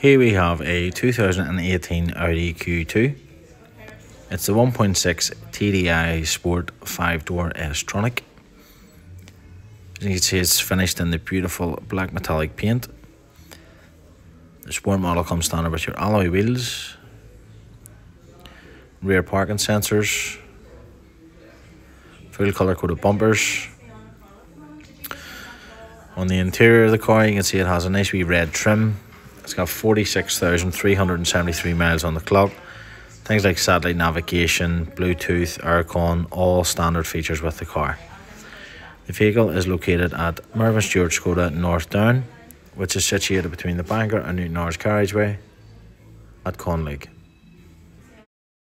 Here we have a 2018 Audi Q2. It's the 1.6 TDI Sport 5-door S-Tronic. As you can see it's finished in the beautiful black metallic paint. The Sport model comes standard with your alloy wheels, rear parking sensors, full colour coded bumpers. On the interior of the car you can see it has a nice wee red trim it's got 46,373 miles on the clock. Things like satellite navigation, Bluetooth, aircon, all standard features with the car. The vehicle is located at Mervyn Stewart Skoda North Down, which is situated between the Bangor and Newtownards carriageway at Conlig.